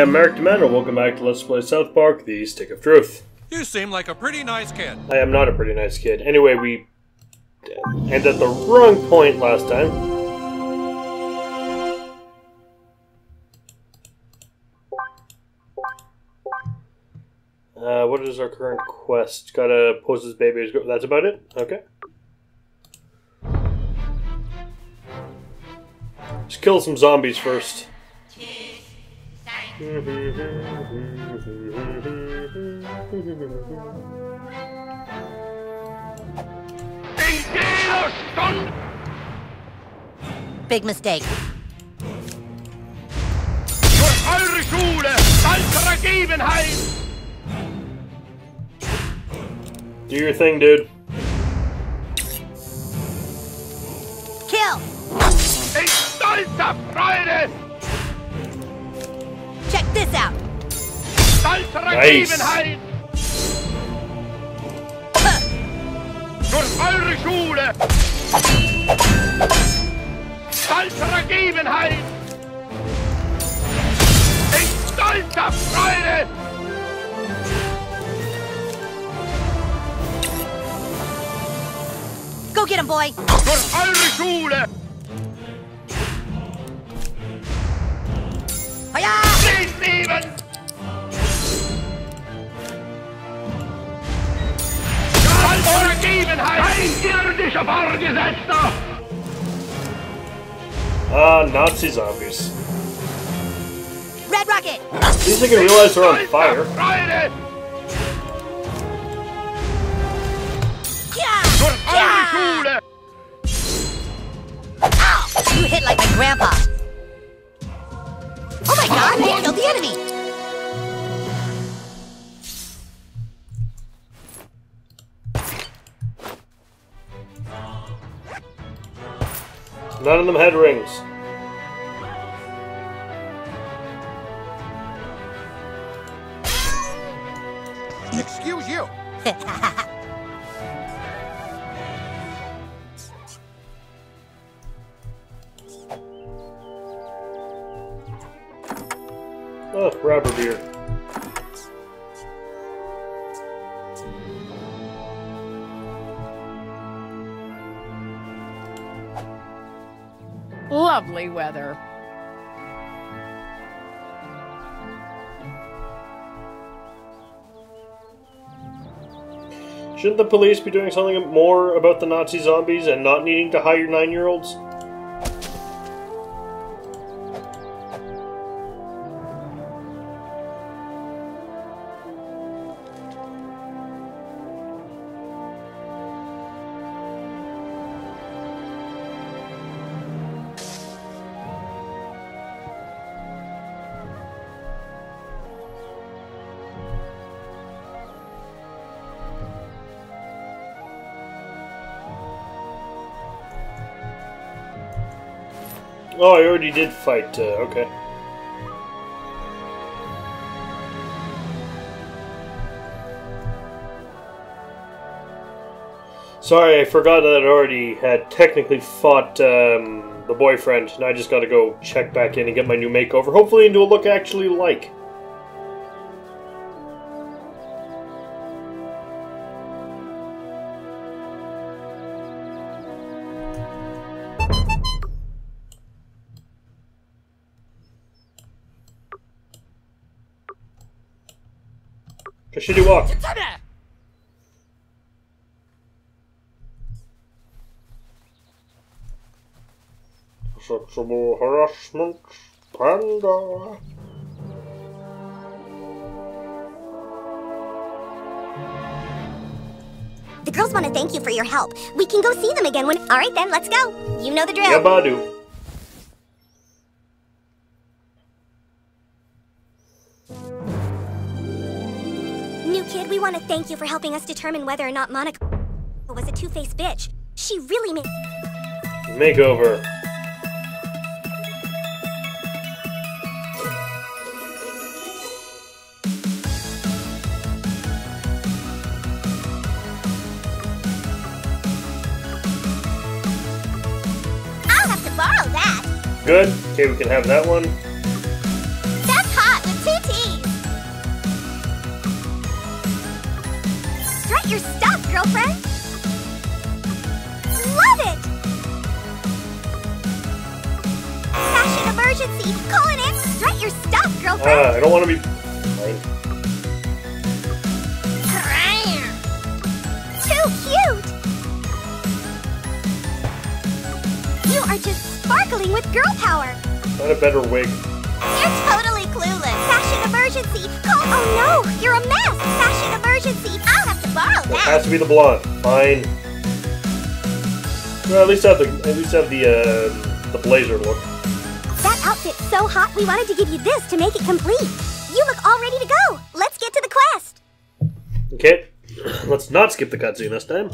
am Merrick Demando. Welcome back to Let's Play South Park, The Stick of Truth. You seem like a pretty nice kid. I am not a pretty nice kid. Anyway, we ended at the wrong point last time. Uh, what is our current quest? Gotta pose as baby. That's about it? Okay. Just kill some zombies first. Big mistake. Durch eure Schule, alter Ergebenheit! Do your thing, dude. Kill! In stolzer Freude, Check this out! Nice. Durch eure Schule, alter Ergebenheit! In stolzer Freude, Go get him, boy! durch eure Schule, Alter Ergebenheit! Ein irdischer Vorgesetzter! Ah, Nazi zombies. Red Rocket! These I can realize they're on fire. Freude! Yeah! Durch eure Schule! Ow! You hit like my grandpa! Oh my god, they killed the enemy! None of them had rings. Excuse you. Oh, rubber beer. Lovely weather. Shouldn't the police be doing something more about the Nazi zombies and not needing to hire nine-year-olds? Oh, I already did fight. Uh, okay. Sorry, I forgot that I already had technically fought um, the boyfriend. and I just gotta go check back in and get my new makeover. Hopefully into a look I actually like. A shitty walk. Sexual harassment, panda. The girls want to thank you for your help. We can go see them again when. All right, then, let's go. You know the drill. Yeah, Badu. We want to thank you for helping us determine whether or not Monica was a two-faced bitch. She really made. Makeover. I'll have to borrow that. Good. Okay, we can have that one. Don't want to be. Too cute! You are just sparkling with girl power! Find a better wig. You're totally clueless! Fashion emergency! Call- Oh no! You're a mess! Fashion emergency! I'll have to borrow It that! has to be the blonde. Fine. Well, at least have the at least have the uh, the blazer look. That outfit's so hot, we wanted to give you this to make it complete. You look all ready to go. Let's get to the quest. Okay, let's not skip the cutscene this time.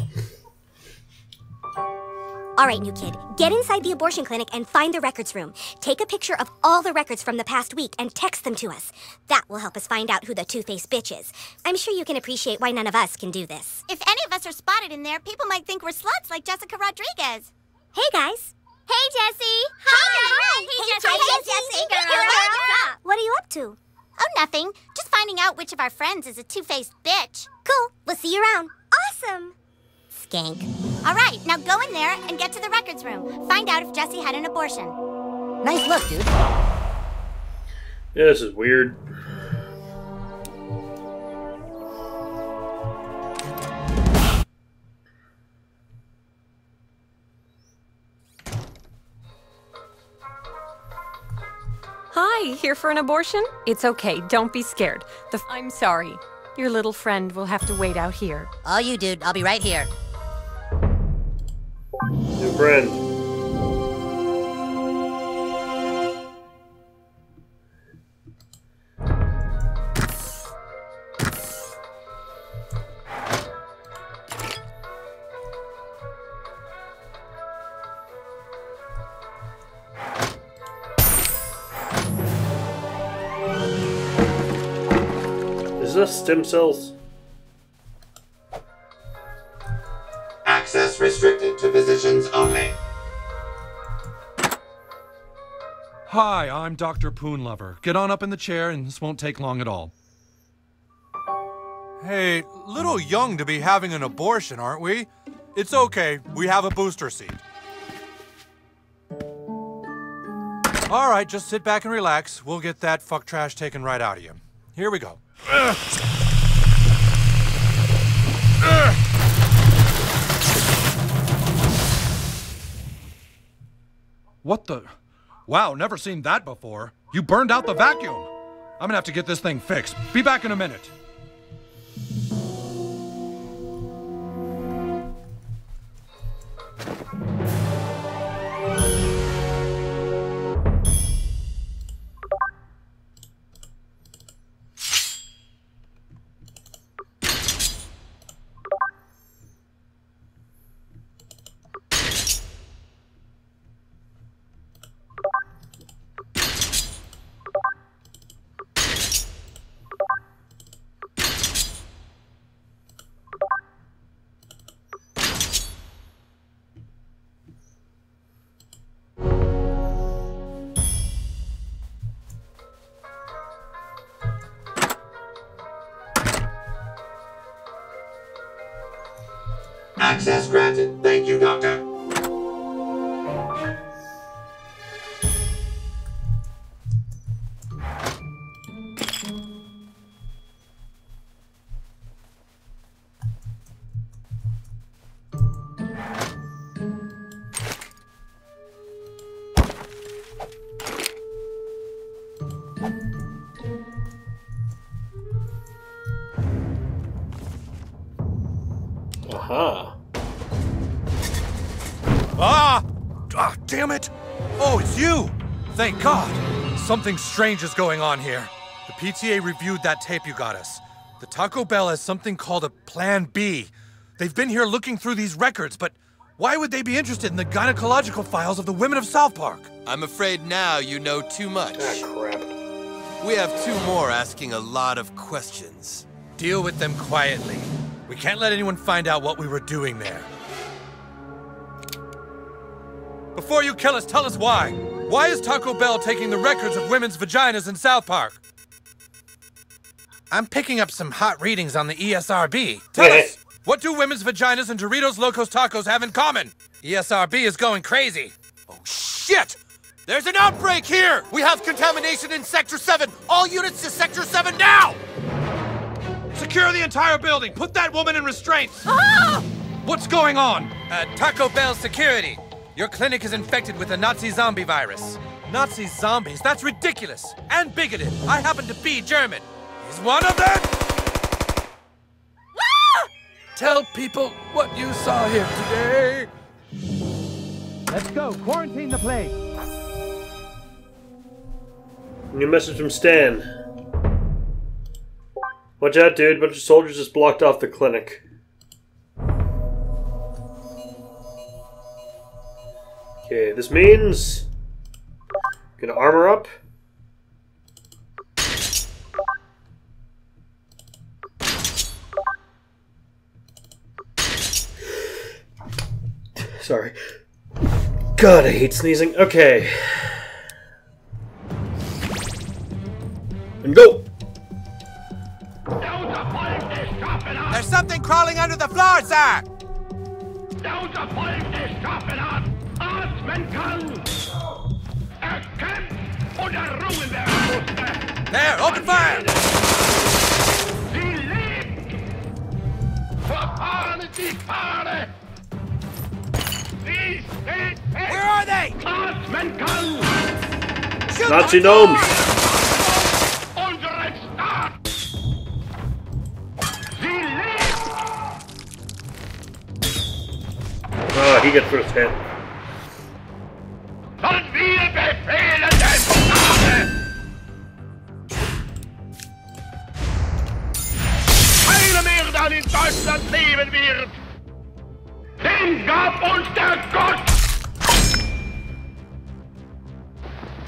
All right, new kid, get inside the abortion clinic and find the records room. Take a picture of all the records from the past week and text them to us. That will help us find out who the two-faced bitch is. I'm sure you can appreciate why none of us can do this. If any of us are spotted in there, people might think we're sluts like Jessica Rodriguez. Hey, guys. Hey, Jessie. Hi. Hey, Hey, Jessie. Jessie. Hey, Jessie. Hey, girl. girl. What are you up to? Oh, nothing. Just finding out which of our friends is a two-faced bitch. Cool. We'll see you around. Awesome. Skank. All right, now go in there and get to the records room. Find out if Jesse had an abortion. Nice look, dude. Yeah, this is weird. Hi, here for an abortion? It's okay, don't be scared. The f- I'm sorry. Your little friend will have to wait out here. Oh, you dude. I'll be right here. Your friend. Is stem cells? Access restricted to physicians only. Hi, I'm Dr. Poonlover. Get on up in the chair, and this won't take long at all. Hey, little young to be having an abortion, aren't we? It's okay, we have a booster seat. All right, just sit back and relax. We'll get that fuck trash taken right out of you. Here we go. What the? Wow, never seen that before. You burned out the vacuum. I'm gonna have to get this thing fixed. Be back in a minute. Access granted. Thank you, Doctor. Aha. Ah! Ah, damn it! Oh, it's you! Thank God! Something strange is going on here. The PTA reviewed that tape you got us. The Taco Bell has something called a Plan B. They've been here looking through these records, but why would they be interested in the gynecological files of the women of South Park? I'm afraid now you know too much. Ah, crap. We have two more asking a lot of questions. Deal with them quietly. We can't let anyone find out what we were doing there. Before you kill us, tell us why. Why is Taco Bell taking the records of women's vaginas in South Park? I'm picking up some hot readings on the ESRB. Tell us! What do women's vaginas and Doritos Locos Tacos have in common? ESRB is going crazy. Oh, shit! There's an outbreak here! We have contamination in Sector 7! All units to Sector 7 now! Secure the entire building! Put that woman in restraints! Ah! What's going on? Uh, Taco Bell security. Your clinic is infected with the Nazi zombie virus. Nazi zombies? That's ridiculous and bigoted. I happen to be German. Is one of them? Ah! Tell people what you saw here today. Let's go. Quarantine the place. New message from Stan. Watch out, dude. Bunch of soldiers just blocked off the clinic. Okay, this means... Gonna armor up. Sorry. God, I hate sneezing. Okay. And go! Unser Volk ist Schaffenart! There's something crawling under the floor, sir! Unser Volk ist Schaffenart! Atmen kann! Er kämpft und errungen werden musste! There, open fire! Sie lebt! Verfahren die Fahne! Sie steht fest! Where are they? Atmen kann! Nazi gnomes! Unseren Staat! Sie lebt! Oh, he gets first hit. Deutschland leben wird! Den gab uns der Gott!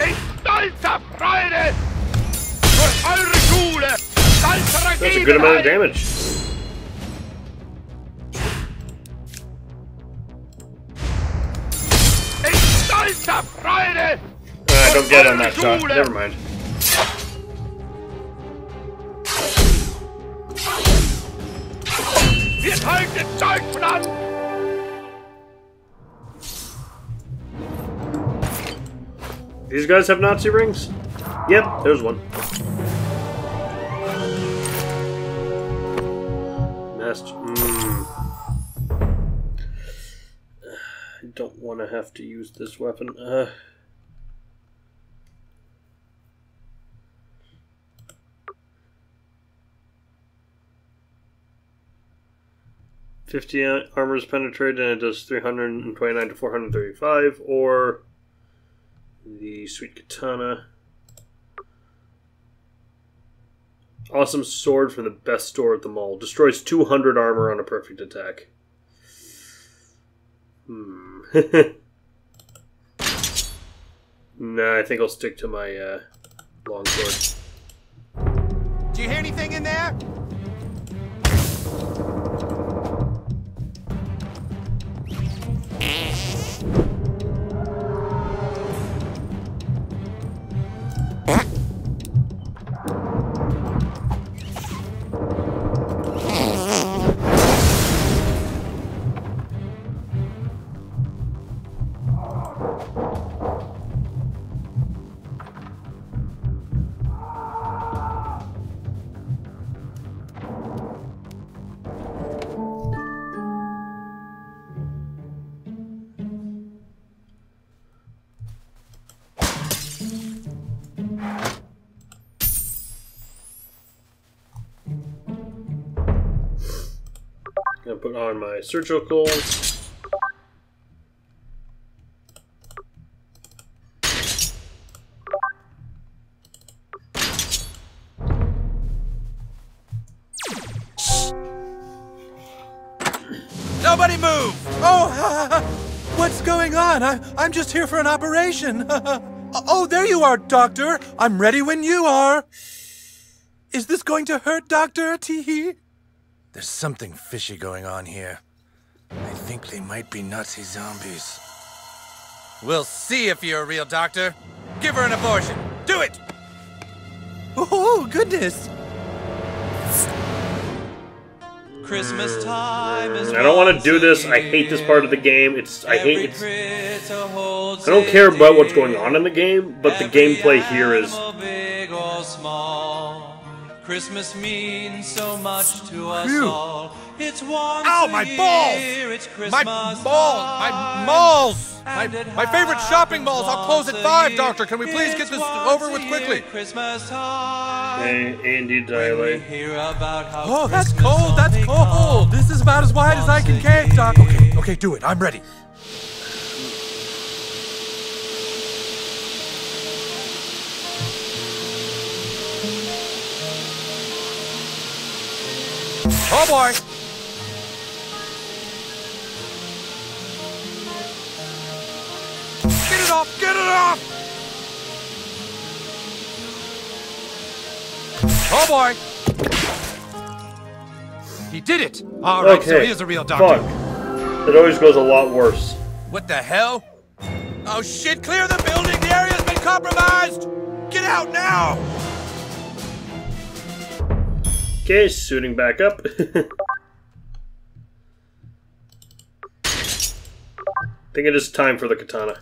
In stolzer Freude! Durch eure Schule! That's a good amount of damage. In stolzer Freude! Uh, I don't get on that shot. Never mind. These guys have Nazi rings? Yep, there's one. Nest. Mm. I don't want to have to use this weapon. Uh. Fifty armor is penetrated and it does three hundred and twenty-nine to four hundred thirty-five, or the sweet katana. Awesome sword from the best store at the mall. Destroys 200 armor on a perfect attack. Hmm. nah, I think I'll stick to my uh, long sword. Do you hear anything in there? Put on my surgicals. Going on? I, I'm just here for an operation. oh, there you are, Doctor. I'm ready when you are. Is this going to hurt, Doctor? Teehee? There's something fishy going on here. I think they might be Nazi zombies. We'll see if you're a real doctor. Give her an abortion. Do it! Oh, goodness. Christmas time is I don't want to do this. I hate this part of the game. It's I hate it's. I don't care about what's going on in the game, but the gameplay here is big or small. Christmas means so much to us Phew. all. It's once Ow, a my year, balls! It's Christmas My balls! My malls! My, my favorite shopping malls! I'll close at 5, Doctor! Can we please get this over with quickly? Christmas time. Andy Dilate. Hear about how Oh, that's Christmas cold! That's cold! This is about as wide as I can cave, Doc. Okay, okay, do it. I'm ready. Oh boy! Get it off! Get it off! Oh boy! He did it! Alright, so he is a real doctor. Fuck. It always goes a lot worse. What the hell? Oh shit, clear the building! The area's been compromised! Get out now! Okay, suiting back up. I think it is time for the katana.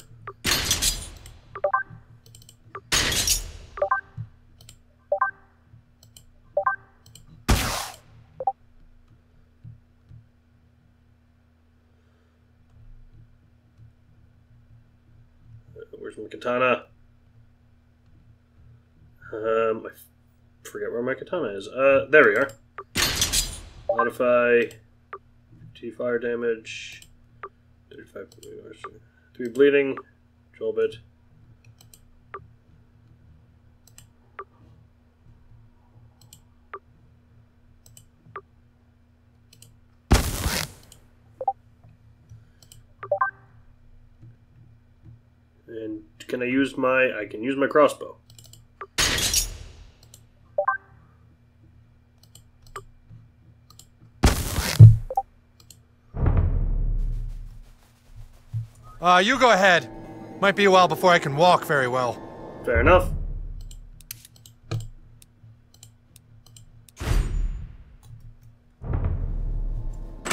Where's my katana? Um, I f- forget where my katana is. Uh, there we are. Modify T fire damage. 35 three bleeding. Control bit. And can I use my? I can use my crossbow. Uh, you go ahead. Might be a while before I can walk very well. Fair enough.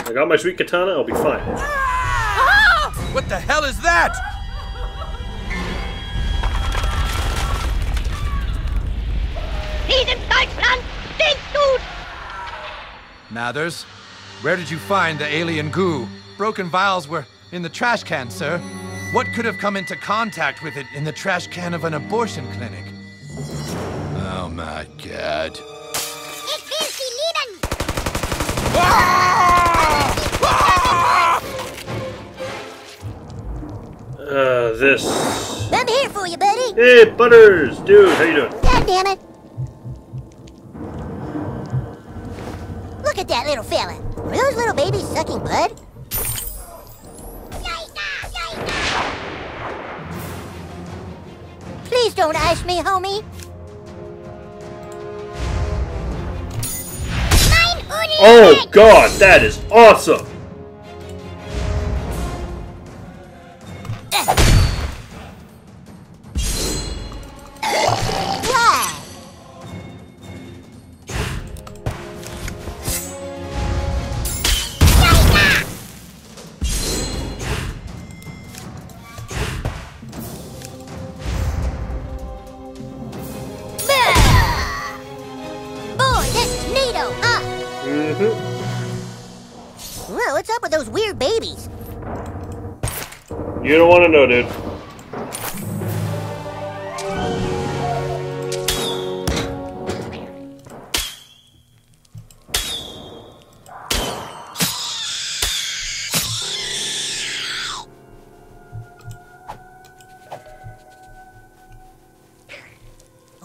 I got my sweet katana. I'll be fine. What the hell is that? Diesem Deutschland stinkst gut! Mathers, where did you find the alien goo? Broken vials were in the trash can, sir. What could have come into contact with it in the trash can of an abortion clinic? Oh my god. Ich will sie lieben! Uh, this. I'm here for you, buddy. Hey, Butters, dude, how you doing? God damn it. Look at that little fella. Are those little babies sucking blood? Please don't ice me, homie. Oh God, that is awesome. You don't want to know, dude.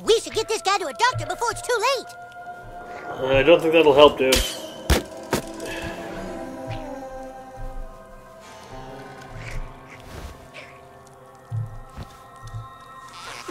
We should get this guy to a doctor before it's too late. Uh, I don't think that'll help, dude.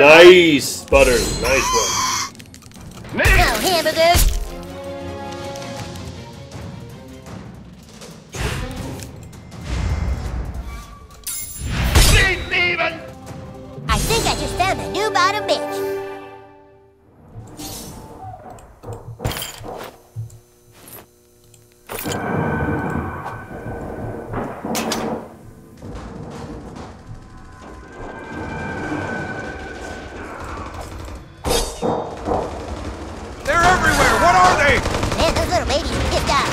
Nice, Butter. Nice one. What are they? Man, those little babies pissed off.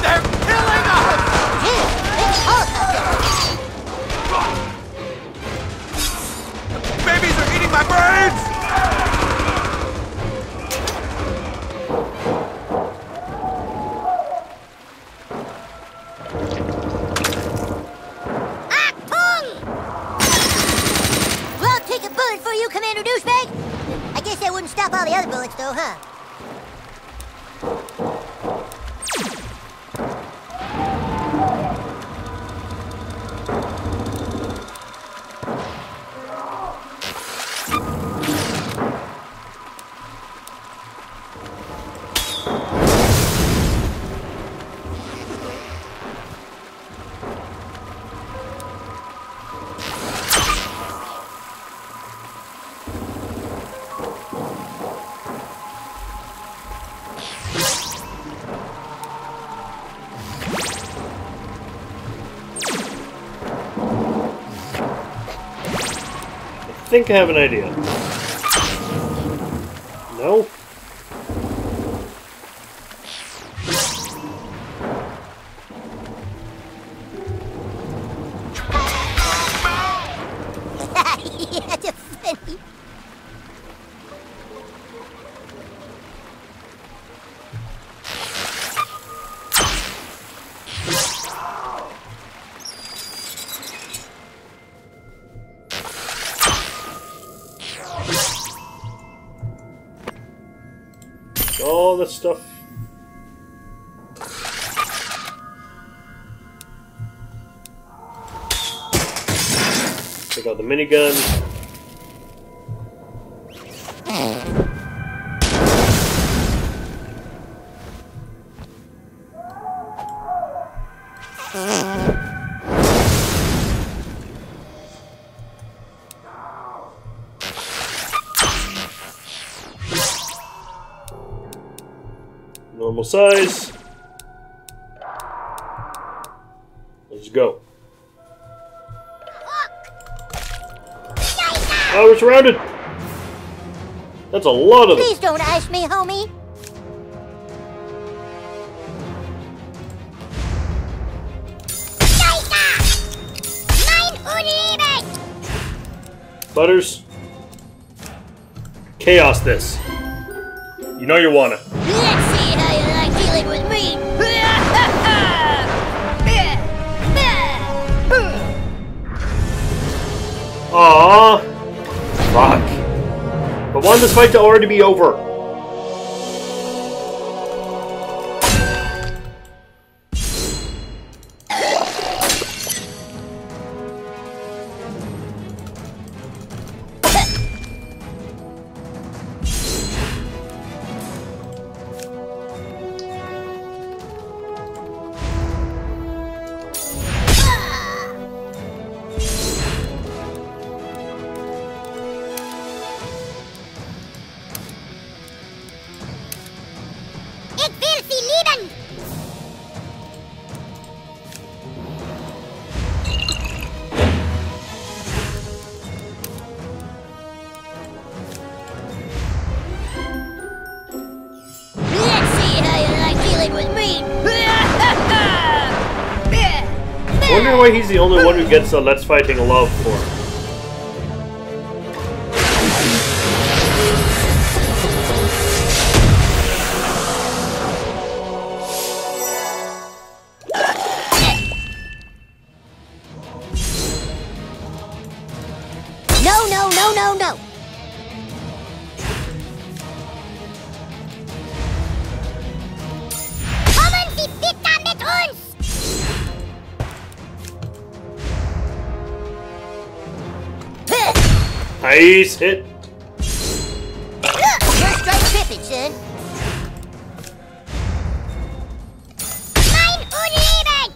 They're killing us! Dude, it's all Babies are eating my brains! Ah, well, I'll take a bullet for you, Commander Douchebag. I guess that wouldn't stop all the other bullets, though, huh? Think I have an idea. No? Minigun. Normal size. Let's go. Oh, we're surrounded! That's a lot of them. Please don't ice me, homie. Butters. Chaos this. You know you wanna. Let's see how you like dealing with me. Aww. Wanted this fight to already be over. Why he's the only one who gets a Let's Fighting love for. Nice hit. First strike tripping, son. Mein Unleben!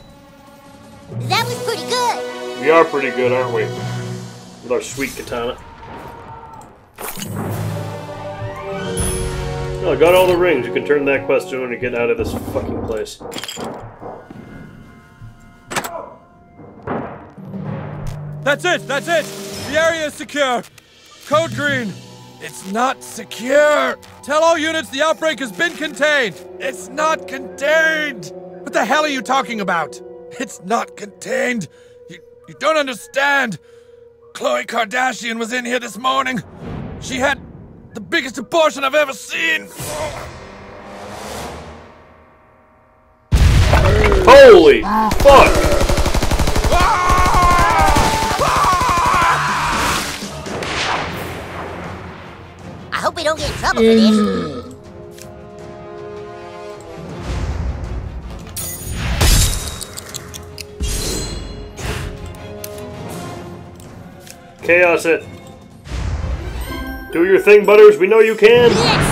That was pretty good. We are pretty good, aren't we? With our sweet katana. Oh, I got all the rings. You can turn that quest in when you get out of this fucking place. That's it, that's it! The area is secure! Code green! It's not secure! Tell all units the outbreak has been contained! It's not contained! What the hell are you talking about? It's not contained! You, you don't understand! Khloe Kardashian was in here this morning! She had the biggest abortion I've ever seen! Holy fuck! We don't get in trouble for this. Chaos it. Do your thing, Butters. We know you can.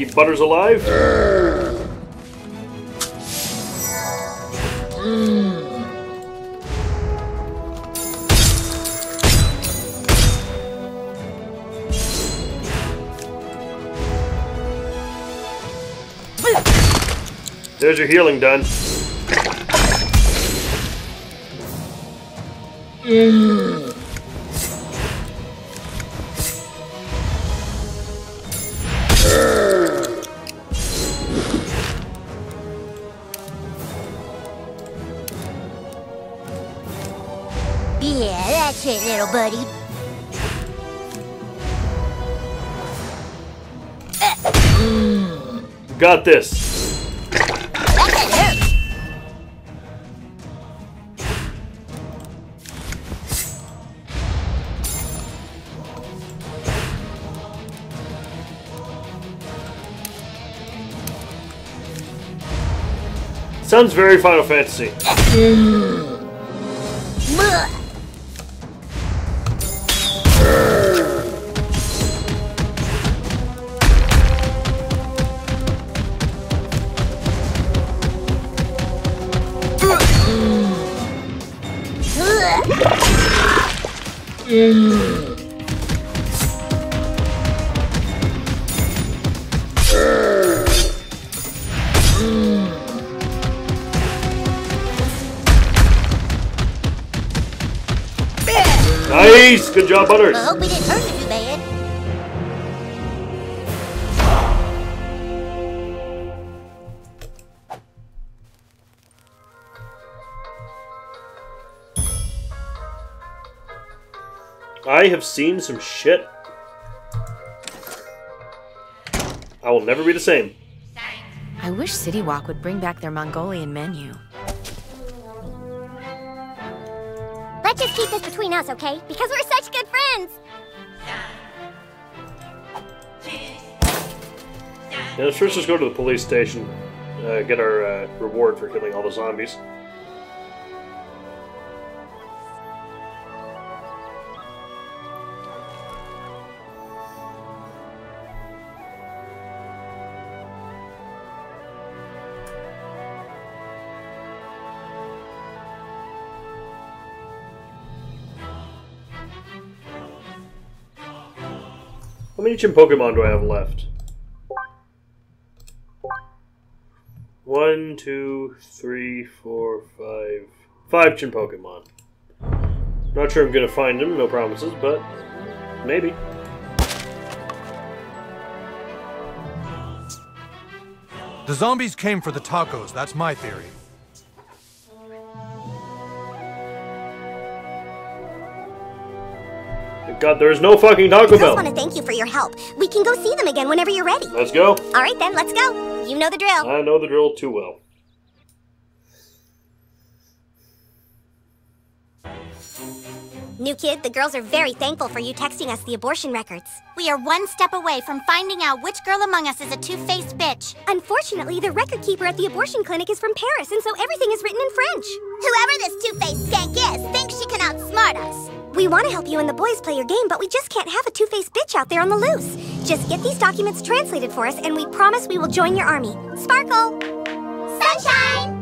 Keep Butters alive. There's your healing done. Mm. Buddy. Got this. Sounds very Final Fantasy. Mm. Butters. I hope we didn't hurt you too bad. I have seen some shit. I will never be the same. I wish City Wok would bring back their Mongolian menu. Let's just keep this between us, okay? Because we're such good friends. Yeah, let's first just go to the police station. Uh, get our uh, reward for killing all the zombies. How Pokemon do I have left? One, two, three, four, five. Five Chinpokomon. Not sure I'm gonna find them, no promises, but maybe. The zombies came for the tacos, that's my theory. God, there's no fucking Taco Girls just want to thank you for your help. We can go see them again whenever you're ready. Let's go. All right then, let's go. You know the drill. I know the drill too well. New kid, the girls are very thankful for you texting us the abortion records. We are one step away from finding out which girl among us is a two-faced bitch. Unfortunately, the record keeper at the abortion clinic is from Paris, and so everything is written in French. Whoever this two-faced skank is thinks she can outsmart us. We want to help you and the boys play your game, but we just can't have a two-faced bitch out there on the loose. Just get these documents translated for us, and we promise we will join your army. Sparkle! Sunshine!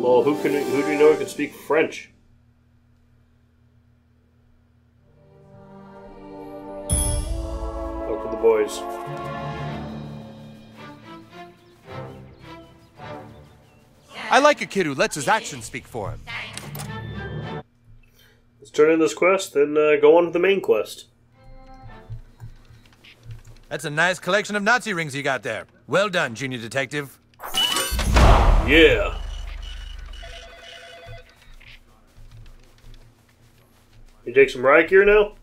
Well, who can who do you know who can speak French? Look to the boys. I like a kid who lets his actions speak for him. Let's turn in this quest, and uh, go on to the main quest. That's a nice collection of Nazi rings you got there. Well done, Junior Detective. Yeah. You take some riot gear now?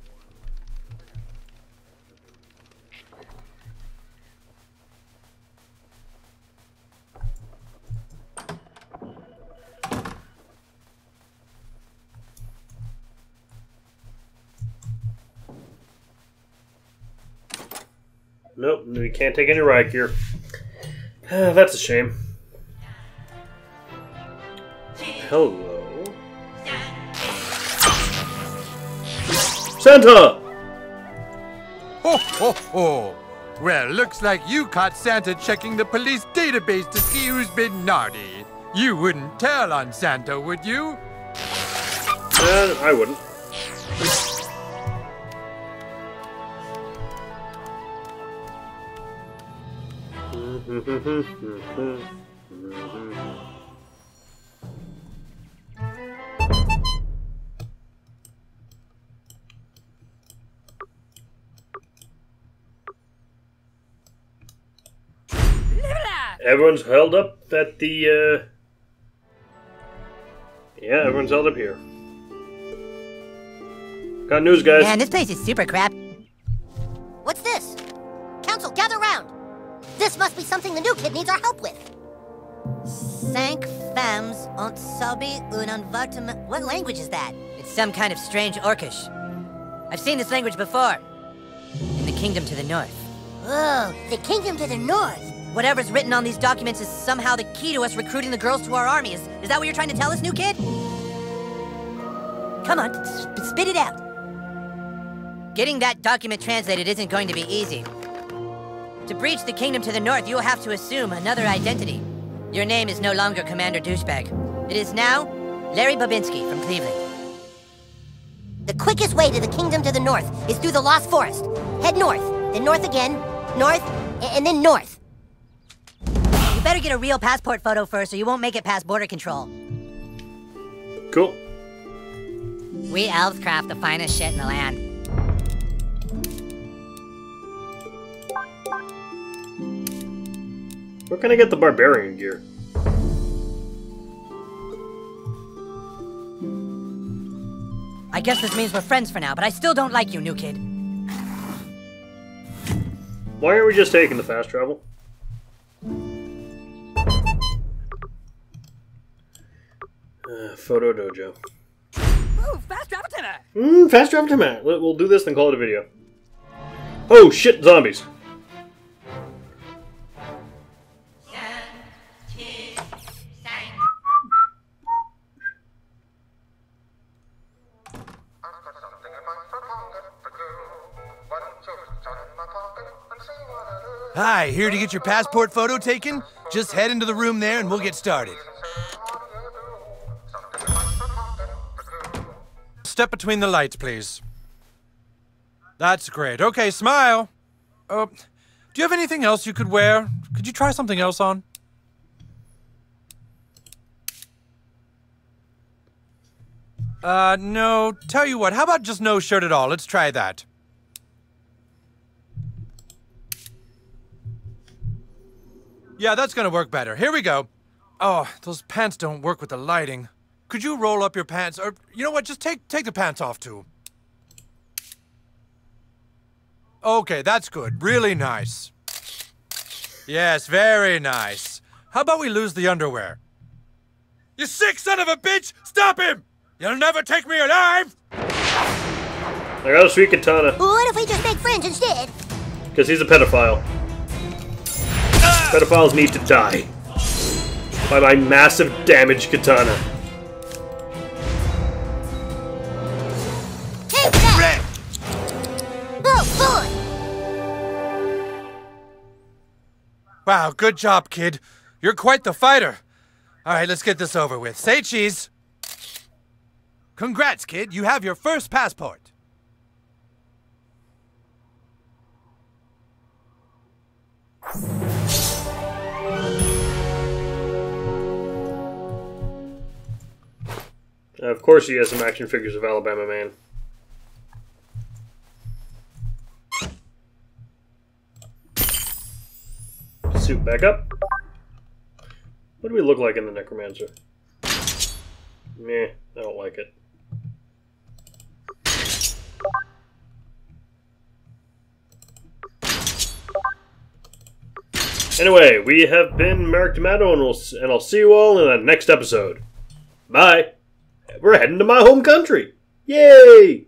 Can't take any riot gear. That's a shame. Hello. Santa! Ho, ho, ho. Well, looks like you caught Santa checking the police database to see who's been naughty. You wouldn't tell on Santa, would you? Uh, I wouldn't. Everyone's held up at the, uh... Yeah, everyone's held up here. Got news, guys. Man, this place is super crap. What's this? Council, gather. This must be something the new kid needs our help with. Cinq femmes ont subi un avortement. What language is that? It's some kind of strange Orcish. I've seen this language before. In the kingdom to the north. Oh, the kingdom to the north. Whatever's written on these documents is somehow the key to us recruiting the girls to our army. Is, is that what you're trying to tell us, new kid? Come on, sp- spit it out. Getting that document translated isn't going to be easy. To breach the kingdom to the north, you will have to assume another identity. Your name is no longer Commander Douchebag. It is now Larry Babinski from Cleveland. The quickest way to the kingdom to the north is through the Lost Forest. Head north, then north again, north, and then north. You better get a real passport photo first or you won't make it past border control. Cool. We elves craft the finest shit in the land. Where can I get the barbarian gear? I guess this means we're friends for now, but I still don't like you, new kid. Why aren't we just taking the fast travel? Uh, photo dojo. Ooh, fast travel time! Mm, fast travel to Matt. We'll do this, then call it a video. Oh shit, zombies! Hi, here to get your passport photo taken? Just head into the room there and we'll get started. Step between the lights, please. That's great. Okay, smile. Uh, do you have anything else you could wear? Could you try something else on? Uh, no. Tell you what, how about just no shirt at all? Let's try that. Yeah, that's gonna work better. Here we go. Oh, those pants don't work with the lighting. Could you roll up your pants? Or, you know what, just take, take the pants off too. Okay, that's good. Really nice. Yes, very nice. How about we lose the underwear? You sick son of a bitch! Stop him! You'll never take me alive! I got a sweet katana. What if we just make friends instead? Because he's a pedophile. Pedophiles need to die. By my massive damage katana. Take that! Oh! Wow, good job, kid. You're quite the fighter. All right, let's get this over with. Say cheese. Congrats, kid. You have your first passport. Of course he has some action figures of Alabama Man. Suit back up. What do we look like in the Necromancer? Meh, I don't like it. Anyway, we have been Merrick D'Amato, and, we'll, and I'll see you all in the next episode. Bye! We're heading to my home country! Yay!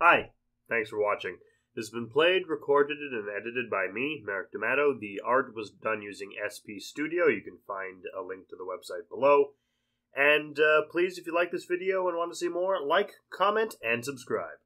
Hi, thanks for watching. This has been played, recorded, and edited by me, Merrick D'Amato. The art was done using SP Studio. You can find a link to the website below. And uh, please, if you like this video and want to see more, like, comment, and subscribe.